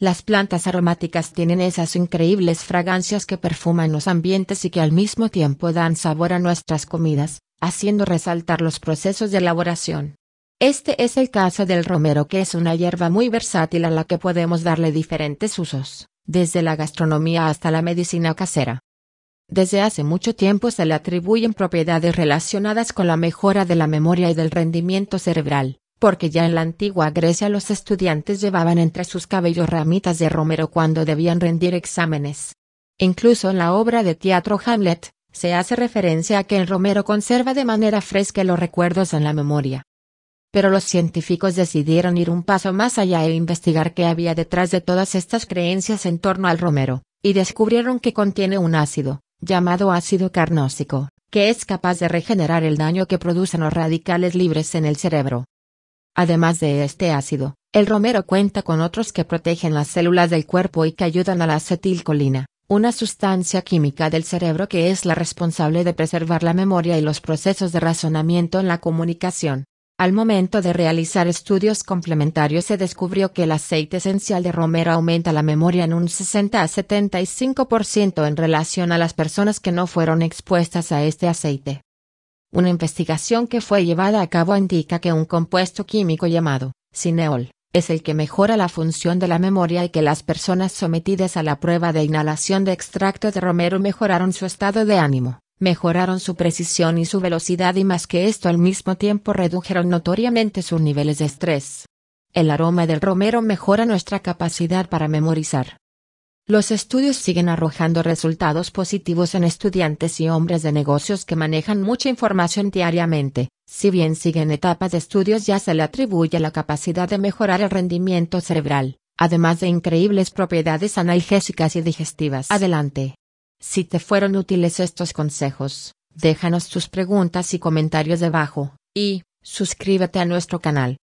Las plantas aromáticas tienen esas increíbles fragancias que perfuman los ambientes y que al mismo tiempo dan sabor a nuestras comidas, haciendo resaltar los procesos de elaboración. Este es el caso del romero que es una hierba muy versátil a la que podemos darle diferentes usos, desde la gastronomía hasta la medicina casera. Desde hace mucho tiempo se le atribuyen propiedades relacionadas con la mejora de la memoria y del rendimiento cerebral, porque ya en la antigua Grecia los estudiantes llevaban entre sus cabellos ramitas de romero cuando debían rendir exámenes. Incluso en la obra de teatro Hamlet, se hace referencia a que el romero conserva de manera fresca los recuerdos en la memoria. Pero los científicos decidieron ir un paso más allá e investigar qué había detrás de todas estas creencias en torno al romero, y descubrieron que contiene un ácido, llamado ácido carnósico, que es capaz de regenerar el daño que producen los radicales libres en el cerebro. Además de este ácido, el romero cuenta con otros que protegen las células del cuerpo y que ayudan a la acetilcolina, una sustancia química del cerebro que es la responsable de preservar la memoria y los procesos de razonamiento en la comunicación. Al momento de realizar estudios complementarios se descubrió que el aceite esencial de romero aumenta la memoria en un 60 a 75% en relación a las personas que no fueron expuestas a este aceite. Una investigación que fue llevada a cabo indica que un compuesto químico llamado cineol es el que mejora la función de la memoria y que las personas sometidas a la prueba de inhalación de extracto de romero mejoraron su estado de ánimo, mejoraron su precisión y su velocidad y más que esto al mismo tiempo redujeron notoriamente sus niveles de estrés. El aroma del romero mejora nuestra capacidad para memorizar, los estudios siguen arrojando resultados positivos en estudiantes y hombres de negocios que manejan mucha información diariamente. Si bien siguen etapas de estudios ya se le atribuye la capacidad de mejorar el rendimiento cerebral, además de increíbles propiedades analgésicas y digestivas. Adelante. Si te fueron útiles estos consejos, déjanos tus preguntas y comentarios debajo, y, suscríbete a nuestro canal.